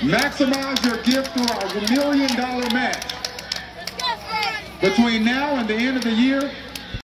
Maximize your gift through our million dollar match. Between now and the end of the year,